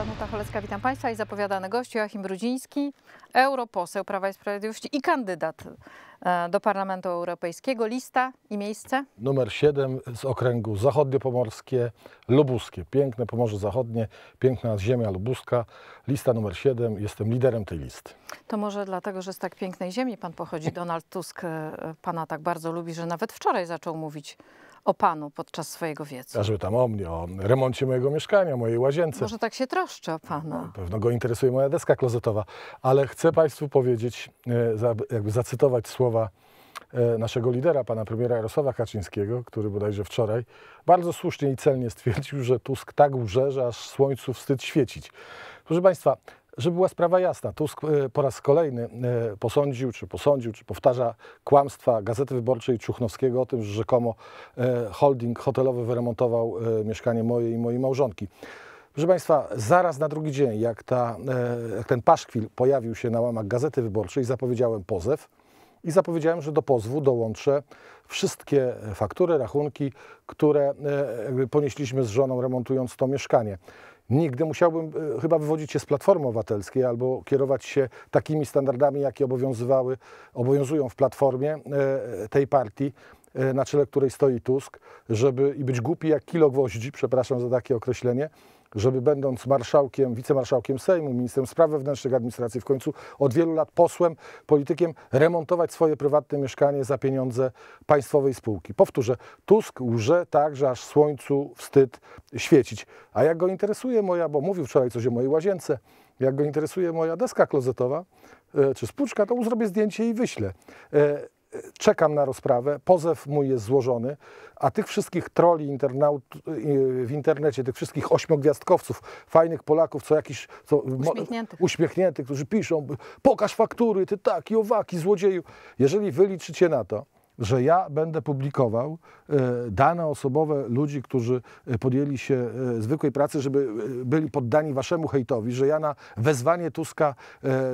Danuta Cholecka, witam Państwa i zapowiadany gość Joachim Brudziński, europoseł Prawa i Sprawiedliwości i kandydat e, do Parlamentu Europejskiego. Lista i miejsce? Numer 7 z okręgu zachodniopomorskie, lubuskie. Piękne Pomorze Zachodnie, piękna ziemia lubuska. Lista numer 7, jestem liderem tej listy. To może dlatego, że z tak pięknej ziemi Pan pochodzi. Donald Tusk e, Pana tak bardzo lubi, że nawet wczoraj zaczął mówić o Panu podczas swojego wiecu. A żeby tam o mnie, o remoncie mojego mieszkania, mojej łazience. Może tak się troszczy o Pana. Pewno go interesuje moja deska klozetowa, ale chcę Państwu powiedzieć, e, jakby zacytować słowa e, naszego lidera, pana premiera Jarosława Kaczyńskiego, który bodajże wczoraj bardzo słusznie i celnie stwierdził, że Tusk tak łże, że aż słońcu wstyd świecić. Proszę Państwa, żeby była sprawa jasna, Tusk e, po raz kolejny e, posądził, czy posądził, czy powtarza kłamstwa Gazety Wyborczej Czuchnowskiego o tym, że rzekomo e, holding hotelowy wyremontował mieszkanie moje i mojej małżonki. Proszę Państwa, zaraz na drugi dzień, jak, ta, jak ten paszkwil pojawił się na łamach Gazety Wyborczej, zapowiedziałem pozew i zapowiedziałem, że do pozwu dołączę wszystkie faktury, rachunki, które ponieśliśmy z żoną remontując to mieszkanie. Nigdy. Musiałbym e, chyba wywodzić się z Platformy Obywatelskiej albo kierować się takimi standardami, jakie obowiązywały, obowiązują w Platformie e, tej partii, e, na czele której stoi Tusk, żeby i być głupi jak kilo gwoździ, przepraszam za takie określenie, żeby będąc marszałkiem, wicemarszałkiem Sejmu, ministrem spraw wewnętrznych administracji, w końcu od wielu lat posłem, politykiem, remontować swoje prywatne mieszkanie za pieniądze państwowej spółki. Powtórzę, Tusk łże tak, że aż słońcu wstyd świecić. A jak go interesuje moja, bo mówił wczoraj coś o mojej łazience, jak go interesuje moja deska klozetowa, e, czy spłuczka, to mu zrobię zdjęcie i wyślę. Czekam na rozprawę, pozew mój jest złożony, a tych wszystkich troli internaut, y, w internecie, tych wszystkich ośmiogwiazdkowców, fajnych Polaków, co jakiś... Co, Uśmiechniętych. uśmiechniętych, którzy piszą, pokaż faktury, ty taki, owaki, złodzieju. Jeżeli wy liczycie na to, że ja będę publikował e, dane osobowe ludzi, którzy e, podjęli się e, zwykłej pracy, żeby byli poddani waszemu hejtowi, że ja na wezwanie Tuska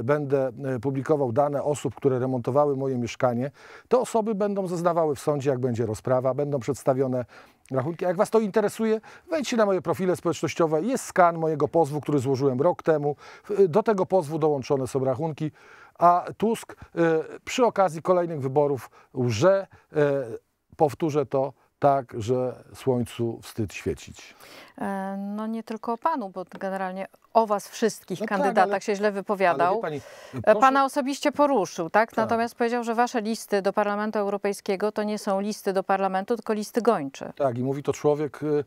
będę publikował dane osób, które remontowały moje mieszkanie, te osoby będą zeznawały w sądzie, jak będzie rozprawa, będą przedstawione rachunki. A Jak was to interesuje, wejdźcie na moje profile społecznościowe. Jest skan mojego pozwu, który złożyłem rok temu. W- Do tego pozwu dołączone są rachunki. A Tusk e, przy okazji kolejnych wyborów łże, e, powtórzę to, tak, że słońcu wstyd świecić. E, No nie tylko o Panu, bo generalnie o Was wszystkich No tak, kandydatach ale- się źle wypowiadał. pani, E, proszę- Pana osobiście poruszył, tak? Tak. Natomiast powiedział, że Wasze listy do Parlamentu Europejskiego to nie są listy do Parlamentu, tylko listy gończe. Tak, i mówi to człowiek y,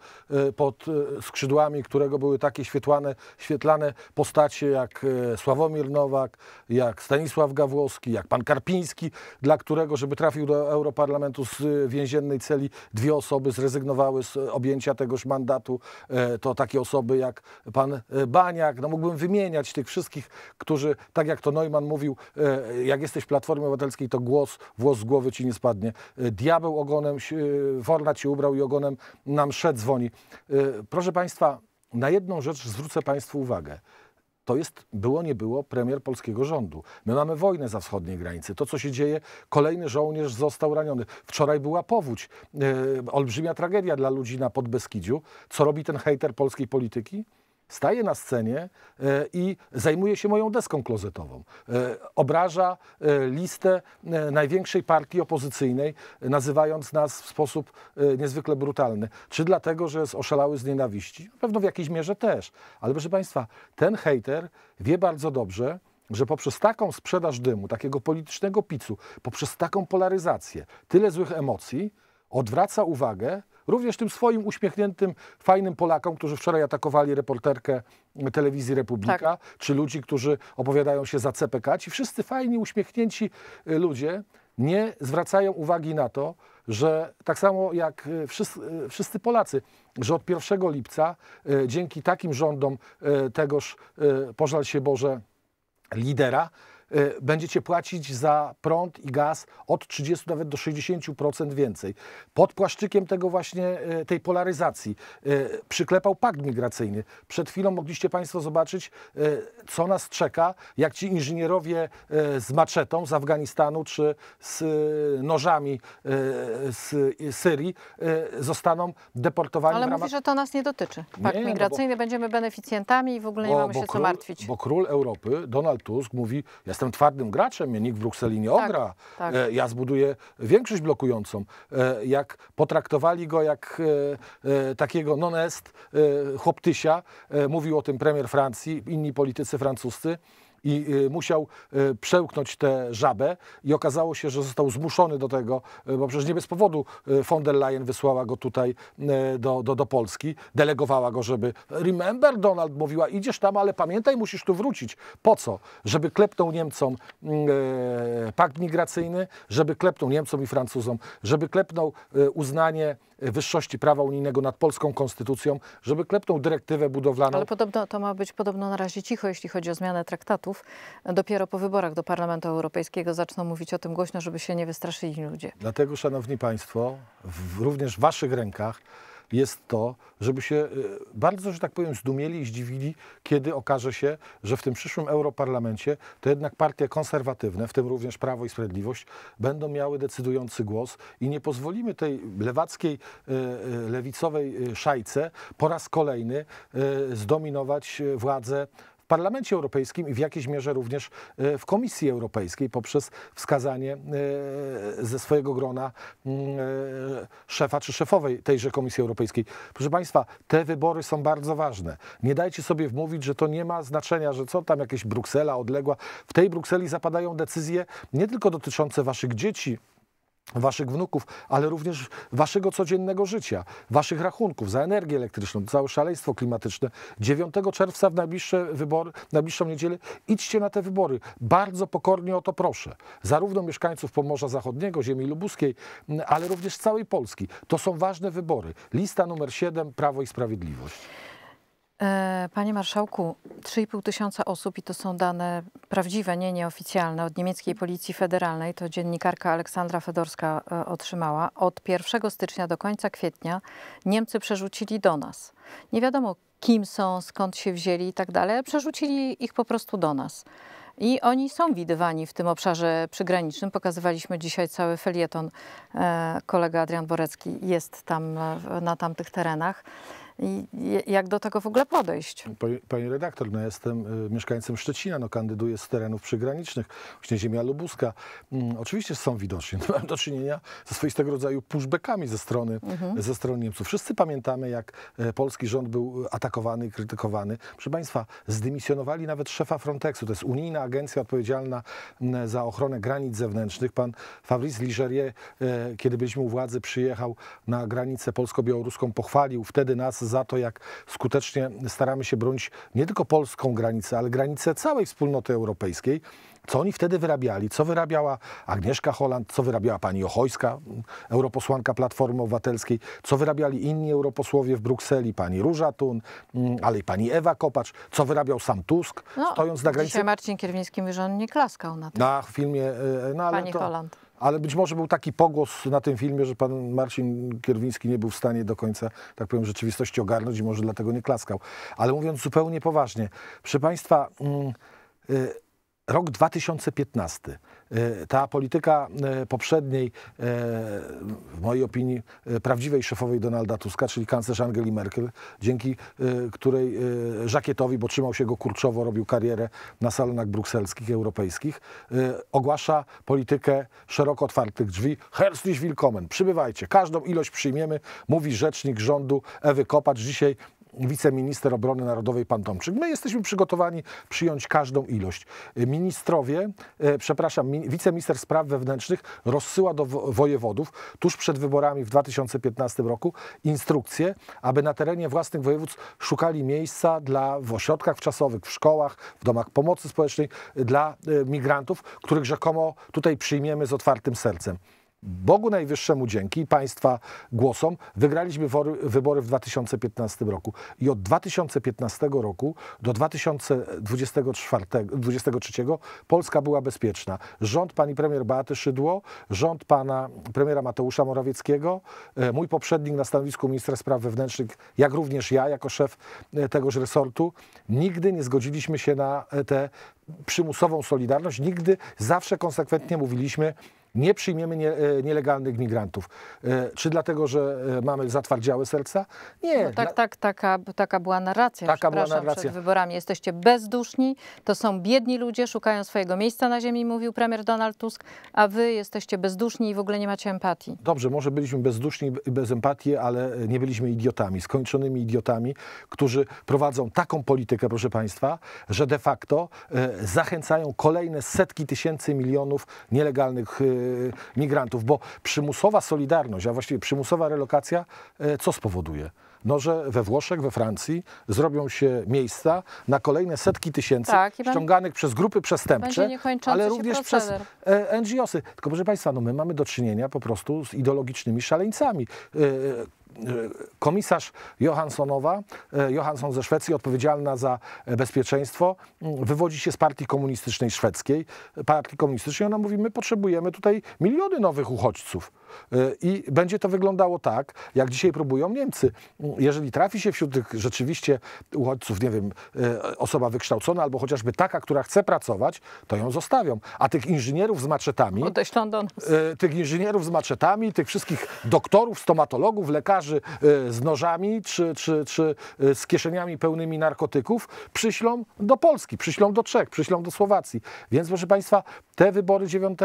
y, pod y, skrzydłami, którego były takie świetlane, świetlane postacie jak Sławomir Nowak, jak Stanisław Gawłowski, jak pan Karpiński, dla którego, żeby trafił do Europarlamentu z więziennej celi, dwie osoby zrezygnowały z objęcia tegoż mandatu. E, To takie osoby jak pan y, Baniak, no mógłbym wymieniać tych wszystkich, którzy, tak jak to Neumann mówił, e, jak jesteś w Platformie Obywatelskiej, to głos, włos z głowy ci nie spadnie. E, Diabeł ogonem, Fornat się ubrał i ogonem na mszę dzwoni. E, Proszę Państwa, na jedną rzecz zwrócę Państwu uwagę. To jest, było nie było, premier polskiego rządu. My mamy wojnę za wschodniej granicy. To, co się dzieje, kolejny żołnierz został raniony. Wczoraj była powódź. E, olbrzymia tragedia dla ludzi na Podbeskidziu. Co robi ten hejter polskiej polityki? Staje na scenie e, i zajmuje się moją deską klozetową. E, Obraża e, listę największej partii opozycyjnej, nazywając nas w sposób niezwykle brutalny. Czy dlatego, że jest oszalały z nienawiści? Pewno w jakiejś mierze też. Ale proszę Państwa, ten hejter wie bardzo dobrze, że poprzez taką sprzedaż dymu, takiego politycznego picu, poprzez taką polaryzację, tyle złych emocji, odwraca uwagę również tym swoim uśmiechniętym, fajnym Polakom, którzy wczoraj atakowali reporterkę telewizji Republika, czy ludzi, którzy opowiadają się za CPK. Ci wszyscy fajni, uśmiechnięci y, ludzie nie zwracają uwagi na to, że tak samo jak y, wszyscy, wszyscy Polacy, że od 1 lipca y, dzięki takim rządom tegoż, pożal się Boże, lidera, będziecie płacić za prąd i gaz od 30 nawet do 60% więcej. Pod płaszczykiem tego właśnie, e, tej polaryzacji e, przyklepał pakt migracyjny. Przed chwilą mogliście Państwo zobaczyć, co nas czeka, jak ci inżynierowie z maczetą z Afganistanu czy z nożami z Syrii zostaną deportowani Ale w mówi, ramach... że to nas nie dotyczy. Pakt Nie, no bo- migracyjny, będziemy beneficjentami i w ogóle nie mamy się co król, martwić. Bo król Europy, Donald Tusk, mówi: Jestem twardym graczem, mnie nikt w Brukseli nie Tak, ogra. tak. E, Ja zbuduję większość blokującą. E, Jak potraktowali go jak e, e, takiego non-est e, chłoptysia, e, mówił o tym premier Francji, inni politycy francuscy. I y, musiał y, przełknąć tę żabę i okazało się, że został zmuszony do tego, y, bo przecież nie bez powodu von der Leyen wysłała go tutaj do, do, do Polski, delegowała go, żeby remember Donald mówiła, idziesz tam, ale pamiętaj, musisz tu wrócić. Po co? Żeby klepnął Niemcom pakt migracyjny, żeby klepnął Niemcom i Francuzom, żeby klepnął uznanie wyższości prawa unijnego nad polską konstytucją, żeby klepnął dyrektywę budowlaną. Ale podobno to ma być podobno na razie cicho, jeśli chodzi o zmianę traktatów. Dopiero po wyborach do Parlamentu Europejskiego zaczną mówić o tym głośno, żeby się nie wystraszyli ludzie. Dlatego, Szanowni Państwo, w, również w Waszych rękach jest to, żeby się y, bardzo, że tak powiem, zdumieli i zdziwili, kiedy okaże się, że w tym przyszłym Europarlamencie to jednak partie konserwatywne, w tym również Prawo i Sprawiedliwość, będą miały decydujący głos i nie pozwolimy tej lewackiej, y, y, lewicowej szajce po raz kolejny zdominować władzę Parlamencie Europejskim i w jakiejś mierze również e, w Komisji Europejskiej poprzez wskazanie e, ze swojego grona mm, e, szefa czy szefowej tejże Komisji Europejskiej. Proszę Państwa, te wybory są bardzo ważne. Nie dajcie sobie wmówić, że to nie ma znaczenia, że co tam jakieś Bruksela odległa. W tej Brukseli zapadają decyzje nie tylko dotyczące Waszych dzieci, waszych wnuków, ale również waszego codziennego życia, waszych rachunków za energię elektryczną, całe szaleństwo klimatyczne. 9 czerwca w najbliższe wybory, najbliższą niedzielę idźcie na te wybory. Bardzo pokornie o to proszę. Zarówno mieszkańców Pomorza Zachodniego, ziemi lubuskiej, m, ale również całej Polski. To są ważne wybory. Lista numer 7, Prawo i Sprawiedliwość. E, Panie Marszałku, 3,5 tysiąca osób i to są dane prawdziwe, nie nieoficjalne, od niemieckiej Policji Federalnej, to dziennikarka Aleksandra Fedorska e, otrzymała. Od 1 stycznia do końca kwietnia Niemcy przerzucili do nas. Nie wiadomo kim są, skąd się wzięli i tak dalej, ale przerzucili ich po prostu do nas. I oni są widywani w tym obszarze przygranicznym. Pokazywaliśmy dzisiaj cały felieton. E, Kolega Adrian Borecki jest tam na tamtych terenach. I jak do tego w ogóle podejść? Pani- Pani redaktor, no jestem y, mieszkańcem Szczecina, no kandyduję z terenów przygranicznych, właśnie ziemia lubuska. Mm, oczywiście są widoczni. Mamy do czynienia ze swoistego rodzaju pushbackami ze strony, ze strony Niemców. Wszyscy pamiętamy, jak e, polski rząd był atakowany i krytykowany. Proszę Państwa, zdymisjonowali nawet szefa Frontexu. To jest unijna agencja odpowiedzialna za ochronę granic zewnętrznych. Pan Fabrice Ligerier, e, kiedy byliśmy u władzy, przyjechał na granicę polsko-białoruską, pochwalił wtedy nas za to, jak skutecznie staramy się bronić nie tylko polską granicę, ale granicę całej wspólnoty europejskiej. Co oni wtedy wyrabiali? Co wyrabiała Agnieszka Holland? Co wyrabiała pani Ochojska, europosłanka Platformy Obywatelskiej? Co wyrabiali inni europosłowie w Brukseli? Pani Róża Tun, m, ale i pani Ewa Kopacz. Co wyrabiał sam Tusk, stojąc na granicy? No, Dzisiaj Marcin Kierwiński mówi, że on nie klaskał na tym. Na filmie, e, no ale Pani to, Holland. Ale być może był taki pogłos na tym filmie, że pan Marcin Kierwiński nie był w stanie do końca, tak powiem, rzeczywistości ogarnąć i może dlatego nie klaskał. Ale mówiąc zupełnie poważnie, proszę państwa, mm, y, rok 2015. y, Ta polityka y, poprzedniej, y, w mojej opinii, prawdziwej szefowej Donalda Tuska, czyli kanclerz Angeli Merkel, dzięki której żakietowi, bo trzymał się go kurczowo, robił karierę na salonach brukselskich, europejskich, ogłasza politykę szeroko otwartych drzwi. Herzlich willkommen, przybywajcie, każdą ilość przyjmiemy, mówi rzecznik rządu Ewy Kopacz, dzisiaj wiceminister obrony narodowej pan Tomczyk. My jesteśmy przygotowani przyjąć każdą ilość. Y, Ministrowie, e, przepraszam, mi- wiceminister spraw wewnętrznych rozsyła do wo- wojewodów tuż przed wyborami w 2015 roku instrukcje, aby na terenie własnych województw szukali miejsca dla w ośrodkach wczasowych, w szkołach, w domach pomocy społecznej y, dla e, migrantów, których rzekomo tutaj przyjmiemy z otwartym sercem. Bogu Najwyższemu dzięki Państwa głosom wygraliśmy wybory w 2015 roku. I od 2015 roku do 2023 Polska była bezpieczna. Rząd pani premier Beaty Szydło, rząd pana premiera Mateusza Morawieckiego, e, mój poprzednik na stanowisku ministra spraw wewnętrznych, jak również ja jako szef e, tegoż resortu, nigdy nie zgodziliśmy się na e, tę przymusową solidarność. Nigdy, zawsze konsekwentnie mówiliśmy, nie przyjmiemy nie, e, nielegalnych migrantów. E, Czy dlatego, że e, mamy zatwardziałe serca? Nie. No tak, tak, taka, taka była narracja, Taka była narracja. przed wyborami. Jesteście bezduszni, to są biedni ludzie, szukają swojego miejsca na ziemi, mówił premier Donald Tusk, a wy jesteście bezduszni i w ogóle nie macie empatii. Dobrze, może byliśmy bezduszni i bez empatii, ale nie byliśmy idiotami, skończonymi idiotami, którzy prowadzą taką politykę, proszę Państwa, że de facto zachęcają kolejne setki tysięcy milionów nielegalnych migrantów, bo przymusowa solidarność, a właściwie przymusowa relokacja, e, co spowoduje? No, że we Włoszech, we Francji zrobią się miejsca na kolejne setki tysięcy Tak, ściąganych przez grupy przestępcze, ale również przez proceder. e, NGOsy. Tylko proszę Państwa, no my mamy do czynienia po prostu z ideologicznymi szaleńcami. E, Komisarz Johanssonowa, e, Johansson ze Szwecji, odpowiedzialna za e, bezpieczeństwo, wywodzi się z partii komunistycznej szwedzkiej. Partii komunistycznej, ona mówi, my potrzebujemy tutaj miliony nowych uchodźców. I będzie to wyglądało tak, jak dzisiaj próbują Niemcy. Jeżeli trafi się wśród tych rzeczywiście uchodźców, nie wiem, osoba wykształcona albo chociażby taka, która chce pracować, to ją zostawią. A tych inżynierów z maczetami, tych inżynierów z maczetami, tych wszystkich doktorów, stomatologów, lekarzy e, z nożami czy, czy, czy e, z kieszeniami pełnymi narkotyków przyślą do Polski, przyślą do Czech, przyślą do Słowacji. Więc proszę Państwa, te wybory 9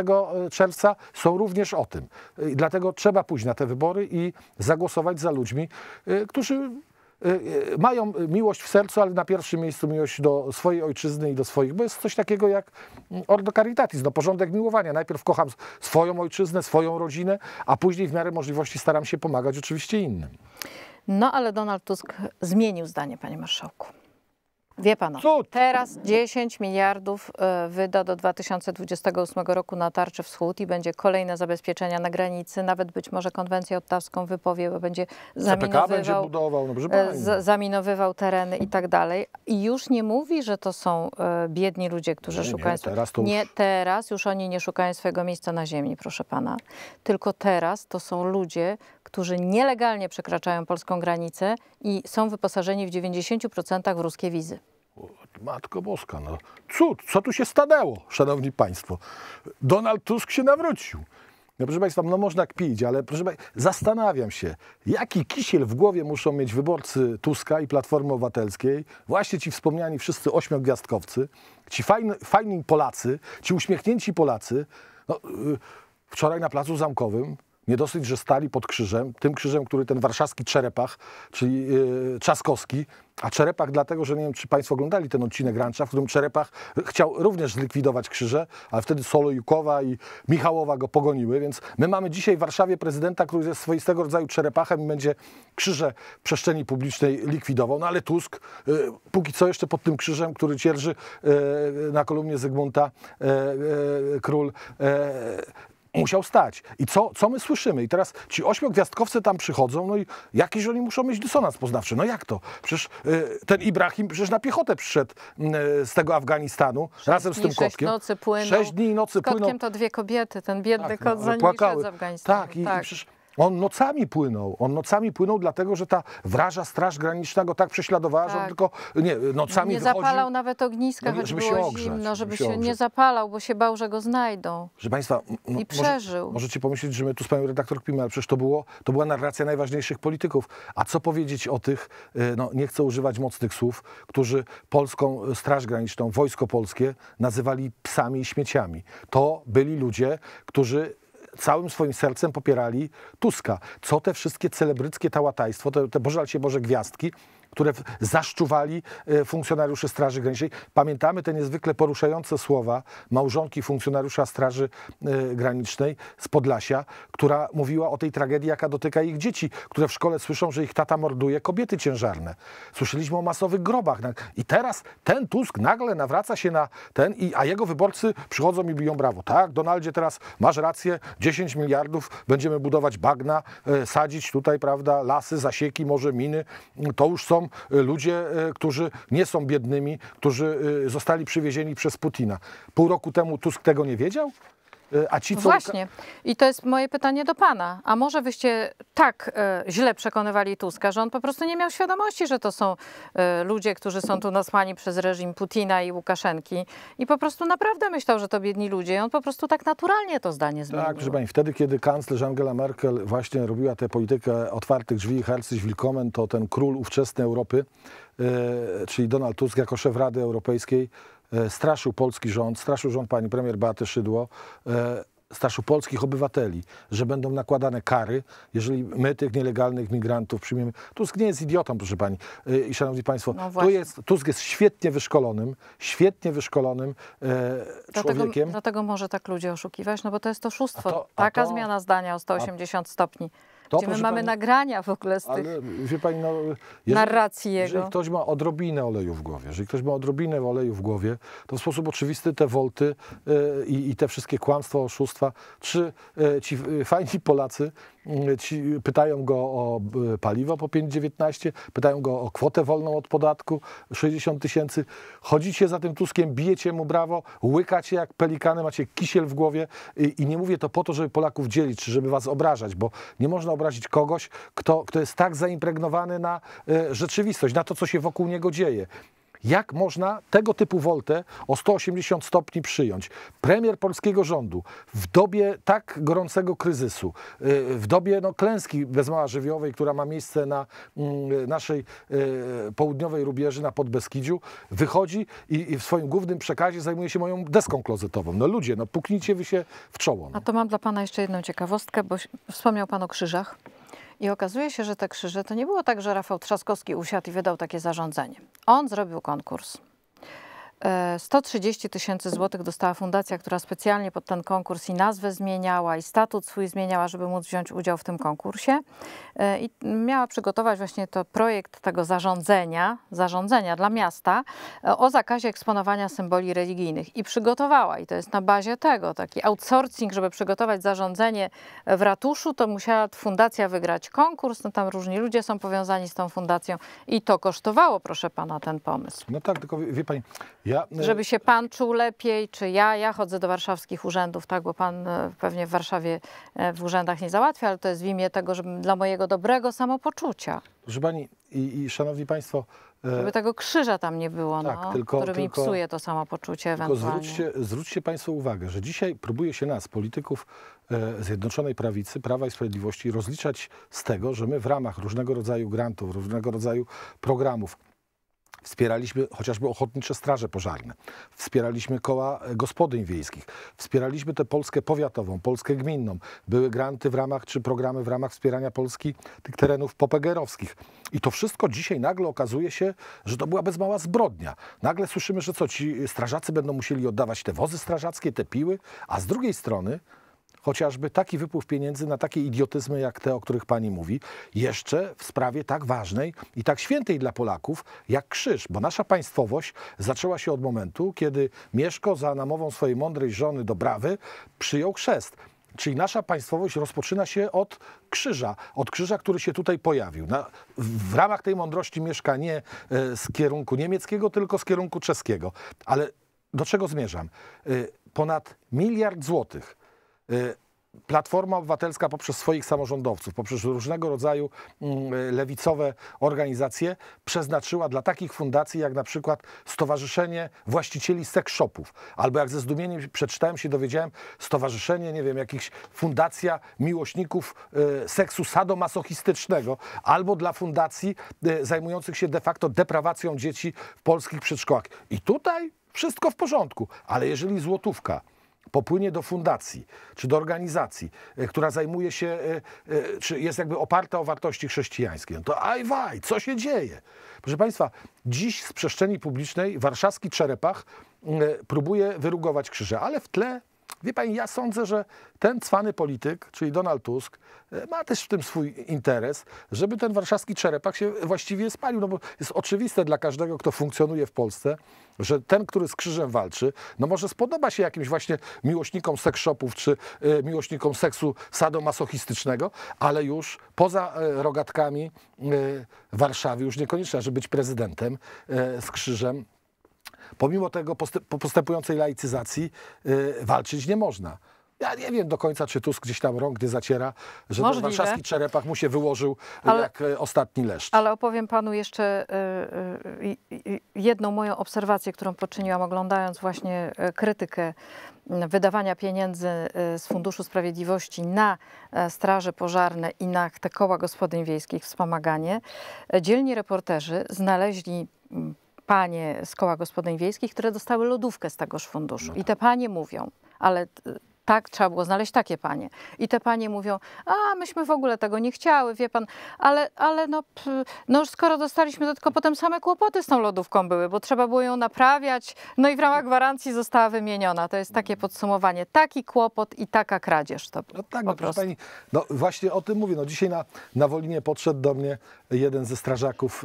czerwca są również o tym. Dlatego trzeba pójść na te wybory i zagłosować za ludźmi, e, którzy e, e, mają miłość w sercu, ale na pierwszym miejscu miłość do swojej ojczyzny i do swoich, bo jest coś takiego jak mm, ordo caritatis, no porządek miłowania. Najpierw kocham swoją ojczyznę, swoją rodzinę, a później w miarę możliwości staram się pomagać oczywiście innym. No ale Donald Tusk zmienił zdanie, panie marszałku. Wie pan. Cud. teraz 10 miliardów e, wyda do 2028 roku na tarczę wschód i będzie kolejne zabezpieczenia na granicy, nawet być może konwencję ottawską wypowie, bo będzie CPK będzie zaminowywał, budował, no e, z- zaminowywał tereny i tak dalej. I już nie mówi, że to są e, biedni ludzie, którzy Nie, nie, szukają... swe- teraz już- Nie, teraz już oni nie szukają swojego miejsca na ziemi, proszę pana. Tylko teraz to są ludzie, którzy nielegalnie przekraczają polską granicę i są wyposażeni w 90% w ruskie wizy. Matko Boska, no cud, co tu się stanęło, szanowni państwo? Donald Tusk się nawrócił. No proszę Państwa, no można kpić, ale proszę Państwa, zastanawiam się, jaki kisiel w głowie muszą mieć wyborcy Tuska i Platformy Obywatelskiej, właśnie ci wspomniani wszyscy ośmiogwiazdkowcy, ci fajni, fajni Polacy, ci uśmiechnięci Polacy. No, y, wczoraj na Placu Zamkowym nie dosyć, że stali pod krzyżem, tym krzyżem, który ten warszawski Czerepach, czyli yy, Trzaskowski, a Czerepach dlatego, że nie wiem, czy Państwo oglądali ten odcinek Rancza, w którym Czerepach chciał również zlikwidować krzyże, ale wtedy Solojukowa i Michałowa go pogoniły, więc my mamy dzisiaj w Warszawie prezydenta, który jest swoistego rodzaju Czerepachem i będzie krzyże przestrzeni publicznej likwidował, no ale Tusk yy, póki co jeszcze pod tym krzyżem, który dzierży yy, na kolumnie Zygmunta król, musiał stać. I co, co my słyszymy? I teraz ci ośmiogwiazdkowcy tam przychodzą, no i jakiś oni muszą mieć dysonans poznawczy. No jak to? Przecież y, ten Ibrahim przecież na piechotę przyszedł y, z tego Afganistanu razem z tym sześć kotkiem. nocy płynął. Sześć dni i nocy Z kotkiem to dwie kobiety, ten biedny Tak, kot no, za płakały. z Afganistanu. Tak, i, i przecież on nocami płynął. On nocami płynął, dlatego że ta wraża Straż Graniczna go tak prześladowała, że on Tak. tylko nie, nocami nie wychodził. zapalał nawet ogniska, No, żeby się ogrzać, zimno, żeby żeby się się nie zapalał, bo się bał, że go znajdą. Że Państwa, I przeżył. możecie pomyśleć, że my tu z panią redaktor kpimy, ale przecież to, było, to była narracja najważniejszych polityków. A co powiedzieć o tych, y, no, nie chcę używać mocnych słów, którzy polską Straż Graniczną, Wojsko Polskie nazywali psami i śmieciami. To byli ludzie, którzy całym swoim sercem popierali Tuska. Co te wszystkie celebryckie tałatajstwo, te, te Boże, ale się Boże gwiazdki, które zaszczuwali e, funkcjonariuszy Straży Granicznej. Pamiętamy te niezwykle poruszające słowa małżonki funkcjonariusza Straży e, Granicznej z Podlasia, która mówiła o tej tragedii, jaka dotyka ich dzieci, które w szkole słyszą, że ich tata morduje kobiety ciężarne. Słyszeliśmy o masowych grobach. I teraz ten Tusk nagle nawraca się na ten, a jego wyborcy przychodzą i biją brawo. Tak, Donaldzie, teraz masz rację, 10 miliardów, będziemy budować bagna, e, sadzić tutaj, prawda, lasy, zasieki, może miny. To już są e, ludzie, e, którzy nie są biednymi, którzy e, zostali przywiezieni przez Putina. Pół roku temu Tusk tego nie wiedział? E, A ci, co Właśnie. I to jest moje pytanie do pana. A może wyście tak e, źle przekonywali Tuska, że on po prostu nie miał świadomości, że to są e, ludzie, którzy są tu nasłani przez reżim Putina i Łukaszenki i po prostu naprawdę myślał, że to biedni ludzie i on po prostu tak naturalnie to zdanie zmienił. Tak, proszę pani, wtedy, kiedy kanclerz Angela Merkel właśnie robiła tę politykę otwartych drzwi, Herzlich Willkommen, to ten król ówczesnej Europy, e, czyli Donald Tusk jako szef Rady Europejskiej, straszył polski rząd, straszył rząd pani premier Beaty Szydło, e, straszył polskich obywateli, że będą nakładane kary, jeżeli my tych nielegalnych migrantów przyjmiemy. Tusk nie jest idiotą, proszę pani. E, I szanowni państwo, No tu jest, Tusk jest świetnie wyszkolonym, świetnie wyszkolonym e, Dlatego, człowiekiem. dlatego może tak ludzie oszukiwać, no bo to jest oszustwo. A to- a Taka to- zmiana zdania o 180 stopni. To, Gdzie my mamy pani, nagrania w ogóle z tych Ale wie pani, no, narracji jeżeli jego. ktoś ma odrobinę oleju w głowie, jeżeli ktoś ma odrobinę oleju w głowie, to w sposób oczywisty te wolty e, i, te wszystkie kłamstwa, oszustwa, czy e, ci e, fajni Polacy mm, ci pytają go o paliwo po 5,19, pytają go o kwotę wolną od podatku 60 tysięcy. Chodzicie za tym Tuskiem, bijecie mu brawo, łykacie jak pelikany, macie kisiel w głowie i, i nie mówię to po to, żeby Polaków dzielić, czy żeby was obrażać, bo nie można obrazić kogoś, kto, kto jest tak zaimpregnowany na e, rzeczywistość, na to, co się wokół niego dzieje. Jak można tego typu woltę o 180 stopni przyjąć? Premier polskiego rządu w dobie tak gorącego kryzysu, y, w dobie no, klęski bez mała która ma miejsce na mm, naszej y, południowej rubieży, na Podbeskidziu, wychodzi i, i w swoim głównym przekazie zajmuje się moją deską klozetową. No ludzie, no puknijcie wy się w czoło. No. A to mam dla Pana jeszcze jedną ciekawostkę, bo wspomniał Pan o krzyżach. I okazuje się, że te krzyże to nie było tak, że Rafał Trzaskowski usiadł i wydał takie zarządzenie. On zrobił konkurs. E, 130 tysięcy złotych dostała fundacja, która specjalnie pod ten konkurs i nazwę zmieniała, i statut swój zmieniała, żeby móc wziąć udział w tym konkursie. E, I miała przygotować właśnie to projekt tego zarządzenia, zarządzenia dla miasta e, o zakazie eksponowania symboli religijnych. I przygotowała, i to jest na bazie tego, taki outsourcing, żeby przygotować zarządzenie w ratuszu, to musiała fundacja wygrać konkurs, no tam różni ludzie są powiązani z tą fundacją i to kosztowało, proszę pana, ten pomysł. no tak, tylko wie, wie pani, ja... e, Żeby się pan czuł lepiej, czy ja, ja chodzę do warszawskich urzędów, tak, bo pan e, pewnie w Warszawie e, w urzędach nie załatwia, ale to jest w imię tego, żeby dla mojego dobrego samopoczucia, Proszę pani i, i szanowni państwo, żeby tego krzyża tam nie było, tak, no, tylko- który mi tylko- psuje to samopoczucie Tylko ewentualnie. zwróćcie, zwróćcie Państwo uwagę, że dzisiaj próbuje się nas, polityków e, Zjednoczonej Prawicy, Prawa i Sprawiedliwości, rozliczać z tego, że my w ramach różnego rodzaju grantów, różnego rodzaju programów Wspieraliśmy chociażby ochotnicze straże pożarne, wspieraliśmy koła e, gospodyń wiejskich, wspieraliśmy tę Polskę powiatową, Polskę gminną. Były granty w ramach, czy programy w ramach wspierania Polski tych terenów popegerowskich. I to wszystko dzisiaj nagle okazuje się, że to była bez mała zbrodnia. Nagle słyszymy, że co, ci strażacy będą musieli oddawać te wozy strażackie, te piły, a z drugiej strony chociażby taki wypływ pieniędzy na takie idiotyzmy jak te, o których pani mówi, jeszcze w sprawie tak ważnej i tak świętej dla Polaków jak krzyż, bo nasza państwowość zaczęła się od momentu, kiedy Mieszko za namową swojej mądrej żony Dobrawy przyjął chrzest. Czyli nasza państwowość rozpoczyna się od krzyża, od krzyża, który się tutaj pojawił. Na, w, ramach tej mądrości mieszka nie e, z kierunku niemieckiego, tylko z kierunku czeskiego. Ale do czego zmierzam? E, ponad miliard złotych Platforma Obywatelska poprzez swoich samorządowców, poprzez różnego rodzaju mm, y, lewicowe organizacje przeznaczyła dla takich fundacji jak na przykład Stowarzyszenie Właścicieli Sex Shopów, albo jak ze zdumieniem przeczytałem się, dowiedziałem, Stowarzyszenie, nie wiem, jakichś fundacja miłośników y, seksu sadomasochistycznego, albo dla fundacji y, zajmujących się de facto deprawacją dzieci w polskich przedszkołach. I tutaj wszystko w porządku, ale jeżeli złotówka popłynie do fundacji czy do organizacji, e, która zajmuje się, e, e, czy jest jakby oparta o wartości chrześcijańskie, no to aj waj, co się dzieje? Proszę Państwa, dziś z przestrzeni publicznej warszawski Czerepach próbuje wyrugować krzyże, ale w tle Wie pani, ja sądzę, że ten cwany polityk, czyli Donald Tusk, e, ma też w tym swój interes, żeby ten warszawski czerepach się właściwie spalił, no bo jest oczywiste dla każdego, kto funkcjonuje w Polsce, że ten, który z krzyżem walczy, no może spodoba się jakimś właśnie miłośnikom seks shopów czy y, miłośnikom seksu sadomasochistycznego, ale już poza y, rogatkami Warszawy już niekoniecznie, żeby być prezydentem z krzyżem pomimo tego postępującej laicyzacji y, walczyć nie można. Ja nie wiem do końca, czy Tusk gdzieś tam rąk nie zaciera, że Możliwe. ten warszawski czerepach mu się wyłożył ale, jak e, ostatni leszcz. Ale opowiem panu jeszcze y, y, jedną moją obserwację, którą poczyniłam oglądając właśnie krytykę wydawania pieniędzy z Funduszu Sprawiedliwości na straże pożarne i na te koła gospodyń wiejskich wspomaganie. Dzielni reporterzy znaleźli panie z koła gospodyń wiejskich, które dostały lodówkę z tegoż funduszu. No I te panie mówią, ale tak, trzeba było znaleźć takie panie. I te panie mówią, a myśmy w ogóle tego nie chciały, wie pan, ale, ale no, no skoro dostaliśmy, to tylko potem same kłopoty z tą lodówką były, bo trzeba było ją naprawiać, no i w ramach gwarancji została wymieniona. To jest takie podsumowanie. Taki kłopot i taka kradzież to No tak, no, proszę pani, no właśnie o tym mówię. No dzisiaj na, na Wolinie podszedł do mnie jeden ze strażaków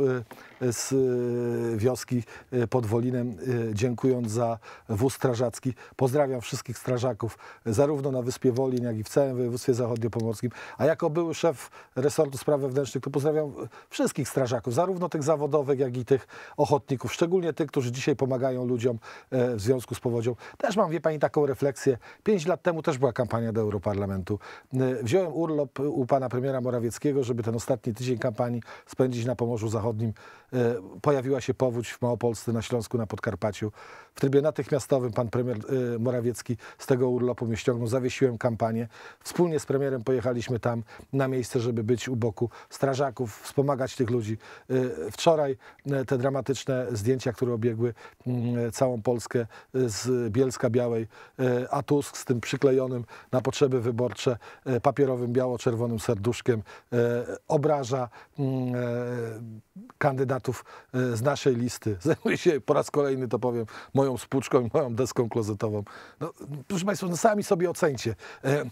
y, z y, wioski y, pod Wolinem, dziękując za wóz strażacki. Pozdrawiam wszystkich strażaków zarówno na Wyspie Wolin, jak i w całym województwie zachodniopomorskim. A jako były szef resortu spraw wewnętrznych, to pozdrawiam wszystkich strażaków, zarówno tych zawodowych, jak i tych ochotników, szczególnie tych, którzy dzisiaj pomagają ludziom e, w związku z powodzią. Też mam, wie pani, taką refleksję. Pięć lat temu też była kampania do Europarlamentu. E, wziąłem urlop u pana premiera Morawieckiego, żeby ten ostatni tydzień kampanii spędzić na Pomorzu Zachodnim. E, pojawiła się powódź w Małopolsce, na Śląsku, na Podkarpaciu. W trybie natychmiastowym pan premier Morawiecki z tego urlopu mnie ściągnął, zawiesiłem kampanię. Wspólnie z premierem pojechaliśmy tam na miejsce, żeby być u boku strażaków, wspomagać tych ludzi. Y, wczoraj y, te dramatyczne zdjęcia, które obiegły y, całą Polskę z Bielska Białej, a Tusk z tym przyklejonym na potrzeby wyborcze papierowym biało-czerwonym serduszkiem obraża kandydatów z naszej listy. Zajmuje się po raz kolejny, to powiem, moją spłuczką i moją deską klozetową. No, proszę Państwa, no sami sobie ocencie. E,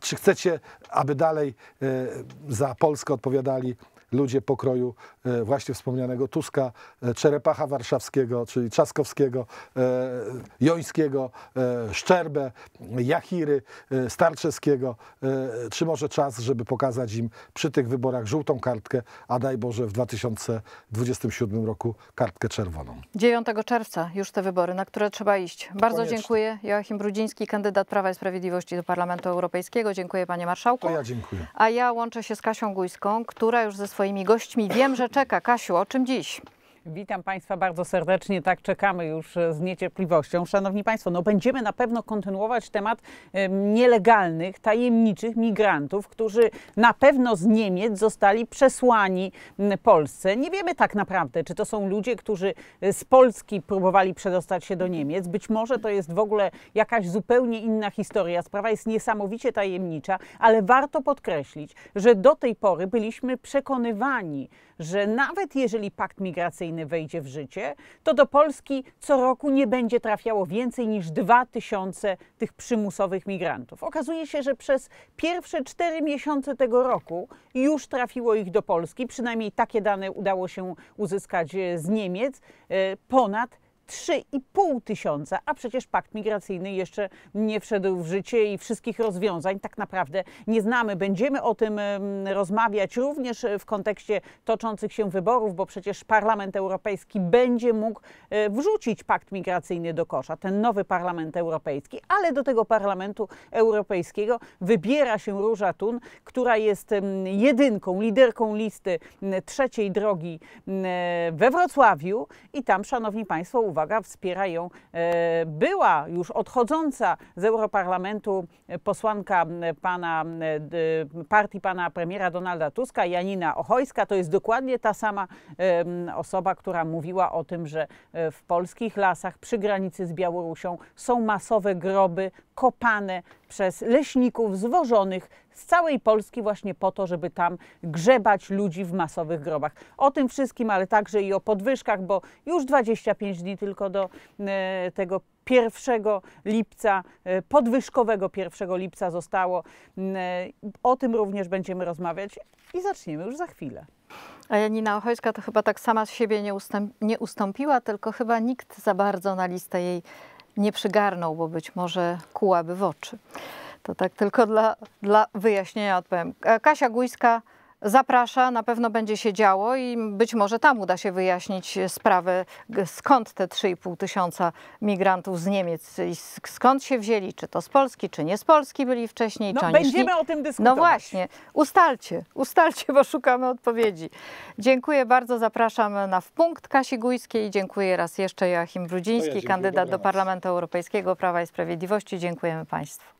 czy chcecie, aby dalej e, za Polskę odpowiadali ludzie pokroju e, właśnie wspomnianego Tuska, e, Czerepacha Warszawskiego, czyli Trzaskowskiego, e, Jońskiego, Szczerbę, Jachiry, Starczewskiego. Czy może czas, żeby pokazać im przy tych wyborach żółtą kartkę, a daj Boże w 2027 roku kartkę czerwoną. 9 czerwca już te wybory, na które trzeba iść. Bardzo Koniecznie. dziękuję. Joachim Brudziński, kandydat Prawa i Sprawiedliwości do Parlamentu Europejskiego. Dziękuję panie marszałku. To ja dziękuję. A ja łączę się z Kasią Gujską, która już ze swoimi gośćmi. Wiem, że czeka. Kasiu, o czym dziś? Witam Państwa bardzo serdecznie. Tak czekamy już e, z niecierpliwością. Szanowni Państwo, no będziemy na pewno kontynuować temat nielegalnych, tajemniczych migrantów, którzy na pewno z Niemiec zostali przesłani Polsce. Nie wiemy tak naprawdę, czy to są ludzie, którzy e, z Polski próbowali przedostać się do Niemiec. Być może to jest w ogóle jakaś zupełnie inna historia. Sprawa jest niesamowicie tajemnicza, ale warto podkreślić, że do tej pory byliśmy przekonywani, że nawet jeżeli pakt migracyjny wejdzie w życie, to do Polski co roku nie będzie trafiało więcej niż 2000 tych przymusowych migrantów. Okazuje się, że przez pierwsze cztery miesiące tego roku już trafiło ich do Polski, przynajmniej takie dane udało się uzyskać z Niemiec, e, ponad 3,5 tysiąca, a przecież pakt migracyjny jeszcze nie wszedł w życie i wszystkich rozwiązań. Tak naprawdę nie znamy. Będziemy o tym rozmawiać również w kontekście toczących się wyborów, bo przecież Parlament Europejski będzie mógł e, wrzucić pakt migracyjny do kosza, ten nowy Parlament Europejski, ale do tego Parlamentu Europejskiego wybiera się Róża Tun, która jest jedynką, liderką listy trzeciej drogi we Wrocławiu. I tam, szanowni Państwo, uwaga, uwaga, wspiera ją e, była już odchodząca z Europarlamentu posłanka pana, partii pana premiera Donalda Tuska, Janina Ochojska. To jest dokładnie ta sama osoba, która mówiła o tym, że e, w polskich lasach przy granicy z Białorusią są masowe groby kopane przez leśników zwożonych z całej Polski właśnie po to, żeby tam grzebać ludzi w masowych grobach. O tym wszystkim, ale także i o podwyżkach, bo już 25 dni tylko do e, tego 1 lipca, e, podwyżkowego 1 lipca zostało. E, O tym również będziemy rozmawiać i zaczniemy już za chwilę. A Janina Ochojska to chyba tak sama z siebie nie, ustąp, nie ustąpiła, tylko chyba nikt za bardzo na listę jej nie przygarnął, bo być może kułaby w oczy. To tak tylko dla, dla wyjaśnienia odpowiem. E, Kasia Gujska zaprasza, na pewno będzie się działo i być może tam uda się wyjaśnić sprawę, skąd te 3,5 tysiąca migrantów z Niemiec skąd się wzięli, czy to z Polski, czy nie z Polski byli wcześniej, No, czy będziemy o tym dyskutować. no właśnie, ustalcie, ustalcie, bo szukamy odpowiedzi. Dziękuję bardzo, zapraszam na wpunkt Kasi Gujskiej. Dziękuję raz jeszcze Joachim Brudziński, dziękuję, kandydat do. Parlamentu Europejskiego Prawa i Sprawiedliwości. Dziękujemy Państwu.